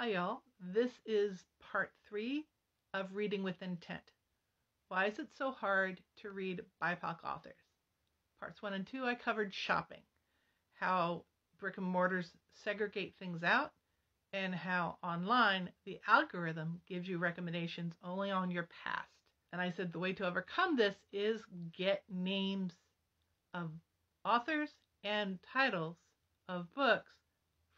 Hi, y'all. This is part three of Reading with Intent. Why is it so hard to read BIPOC authors? Parts one and two, I covered shopping, how brick and mortars segregate things out, and how online the algorithm gives you recommendations only on your past. And I said the way to overcome this is get names of authors and titles of books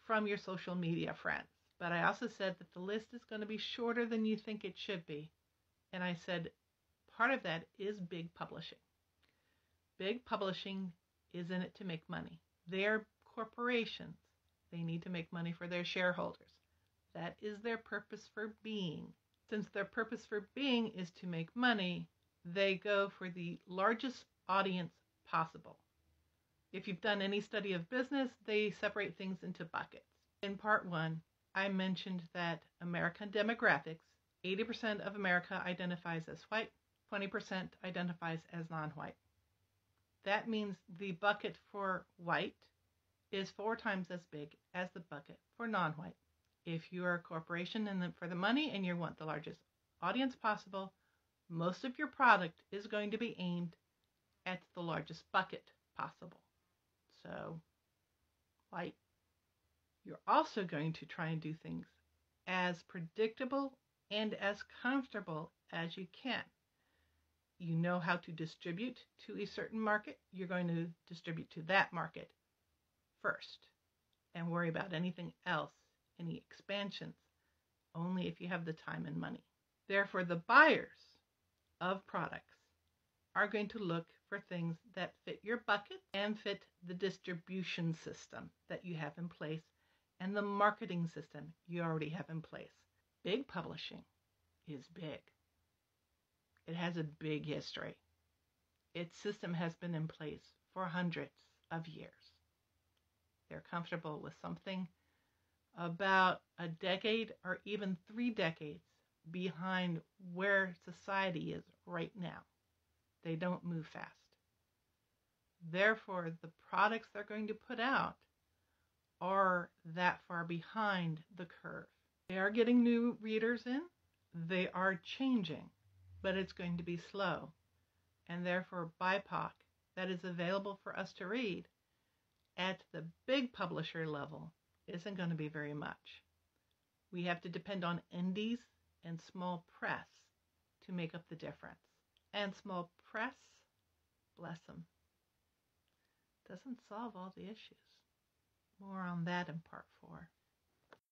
from your social media friends. But I also said that the list is going to be shorter than you think it should be. And I said part of that is big publishing. Big publishing is in it to make money. They're corporations. They need to make money for their shareholders. That is their purpose for being. Since their purpose for being is to make money, they go for the largest audience possible. If you've done any study of business, they separate things into buckets. In part one, I mentioned that American demographics 80% of America identifies as white, 20% identifies as non white. That means the bucket for white is four times as big as the bucket for non white. If you are a corporation and for the money and you want the largest audience possible, most of your product is going to be aimed at the largest bucket possible. So, white, you're also going to try and do things as predictable and as comfortable as you can. You know how to distribute to a certain market, you're going to distribute to that market first and worry about anything else, any expansions, only if you have the time and money. Therefore, the buyers of products are going to look for things that fit your bucket and fit the distribution system that you have in place and the marketing system you already have in place. Big publishing is big. It has a big history. Its system has been in place for hundreds of years. They're comfortable with something about a decade or even three decades behind where society is right now. They don't move fast. Therefore, the products they're going to put out are that far behind the curve. They are getting new readers in, they are changing, but it's going to be slow. And therefore, BIPOC, that is available for us to read at the big publisher level, isn't going to be very much. We have to depend on indies and small press to make up the difference. And small press, bless them, doesn't solve all the issues. More on that in part four.